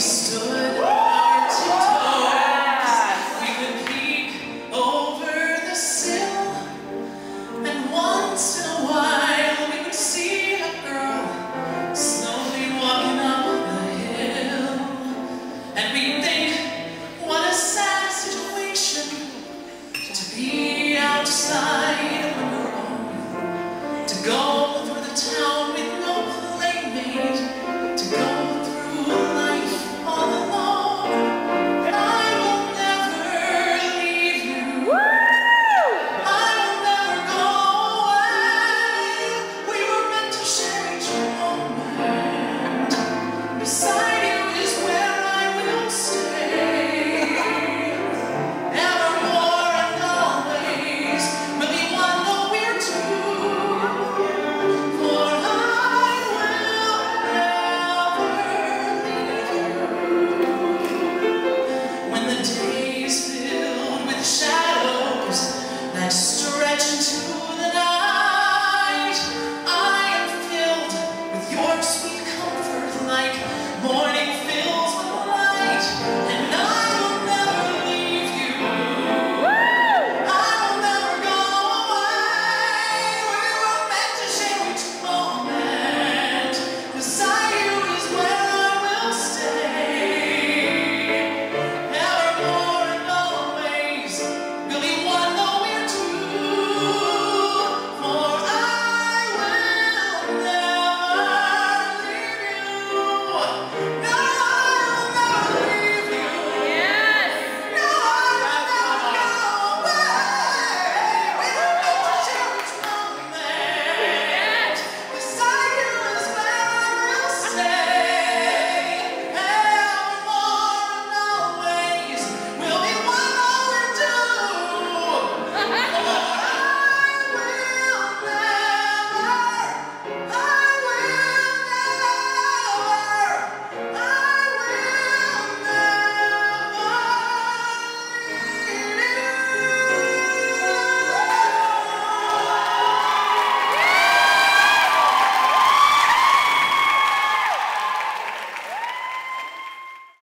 still shadows that stretch into the night. I am filled with your sweet comfort like morning.